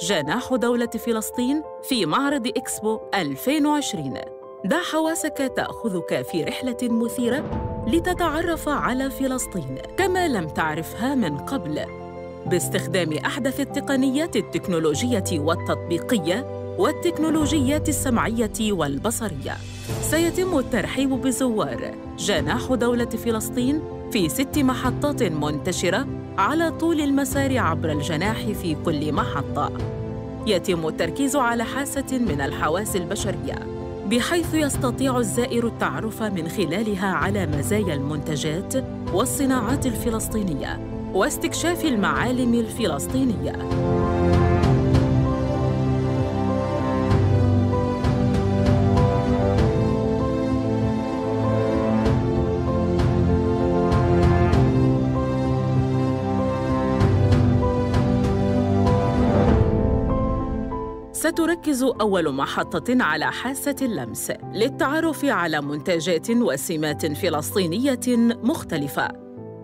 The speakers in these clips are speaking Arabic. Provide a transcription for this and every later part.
جناح دولة فلسطين في معرض إكسبو 2020 دع حواسك تأخذك في رحلة مثيرة لتتعرف على فلسطين كما لم تعرفها من قبل. باستخدام أحدث التقنيات التكنولوجية والتطبيقية والتكنولوجيات السمعية والبصرية. سيتم الترحيب بزوار جناح دولة فلسطين في ست محطات منتشرة على طول المسار عبر الجناح في كل محطة. يتم التركيز على حاسة من الحواس البشرية بحيث يستطيع الزائر التعرف من خلالها على مزايا المنتجات والصناعات الفلسطينية واستكشاف المعالم الفلسطينية. ستركز أول محطة على حاسة اللمس للتعرف على منتجات وسمات فلسطينية مختلفة.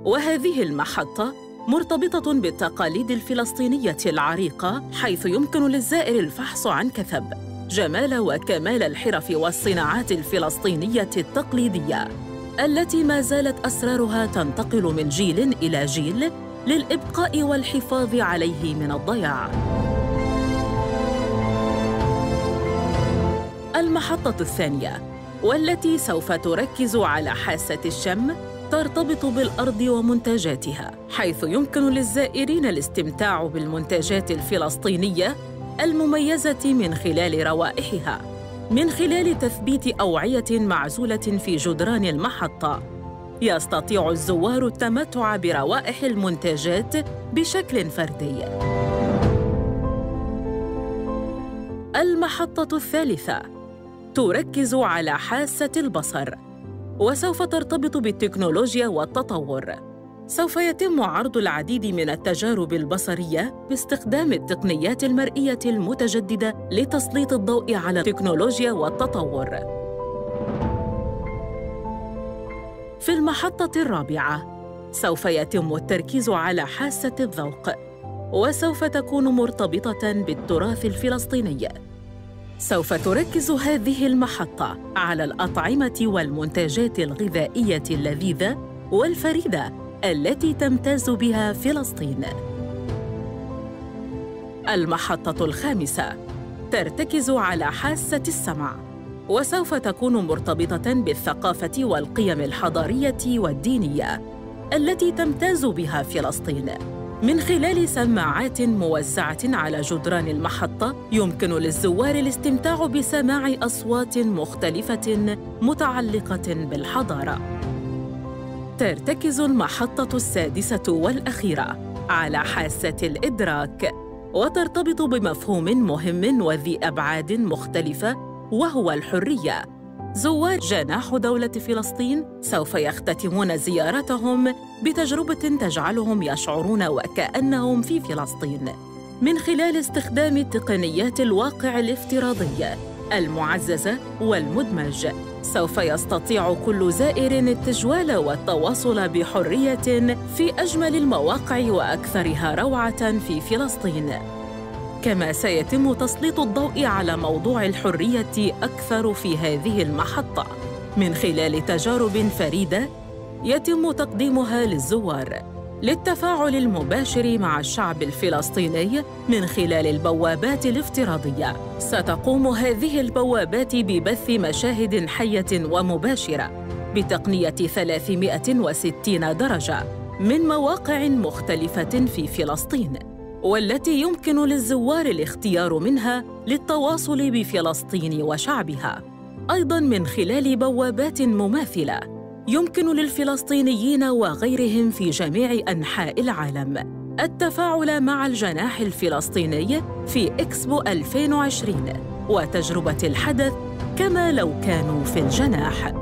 وهذه المحطة مرتبطة بالتقاليد الفلسطينية العريقة حيث يمكن للزائر الفحص عن كثب جمال وكمال الحرف والصناعات الفلسطينية التقليدية التي ما زالت أسرارها تنتقل من جيل إلى جيل للإبقاء والحفاظ عليه من الضياع. المحطة الثانية والتي سوف تركز على حاسة الشم ترتبط بالأرض ومنتجاتها حيث يمكن للزائرين الاستمتاع بالمنتجات الفلسطينية المميزة من خلال روائحها. من خلال تثبيت أوعية معزولة في جدران المحطة يستطيع الزوار التمتع بروائح المنتجات بشكل فردي. المحطة الثالثة تركز على حاسة البصر وسوف ترتبط بالتكنولوجيا والتطور سوف يتم عرض العديد من التجارب البصرية باستخدام التقنيات المرئية المتجددة لتسليط الضوء على التكنولوجيا والتطور. في المحطة الرابعة سوف يتم التركيز على حاسة الذوق وسوف تكون مرتبطة بالتراث الفلسطيني سوف تركز هذه المحطة على الأطعمة والمنتجات الغذائية اللذيذة والفريدة التي تمتاز بها فلسطين. المحطة الخامسة ترتكز على حاسة السمع، وسوف تكون مرتبطة بالثقافة والقيم الحضارية والدينية التي تمتاز بها فلسطين. من خلال سماعات موزعة على جدران المحطة يمكن للزوار الاستمتاع بسماع أصوات مختلفة متعلقة بالحضارة. ترتكز المحطة السادسة والأخيرة على حاسة الإدراك وترتبط بمفهوم مهم وذي أبعاد مختلفة وهو الحرية زوار جناح دولة فلسطين سوف يختتمون زيارتهم بتجربة تجعلهم يشعرون وكأنهم في فلسطين. من خلال استخدام تقنيات الواقع الافتراضي المعززة والمدمج سوف يستطيع كل زائر التجوال والتواصل بحرية في أجمل المواقع وأكثرها روعة في فلسطين. كما سيتم تسليط الضوء على موضوع الحرية أكثر في هذه المحطة. من خلال تجارب فريدة يتم تقديمها للزوار للتفاعل المباشر مع الشعب الفلسطيني من خلال البوابات الافتراضية. ستقوم هذه البوابات ببث مشاهد حية ومباشرة بتقنية 360 درجة من مواقع مختلفة في فلسطين. والتي يمكن للزوار الاختيار منها للتواصل بفلسطين وشعبها. أيضا من خلال بوابات مماثلة يمكن للفلسطينيين وغيرهم في جميع أنحاء العالم التفاعل مع الجناح الفلسطيني في إكسبو 2020 وتجربة الحدث كما لو كانوا في الجناح.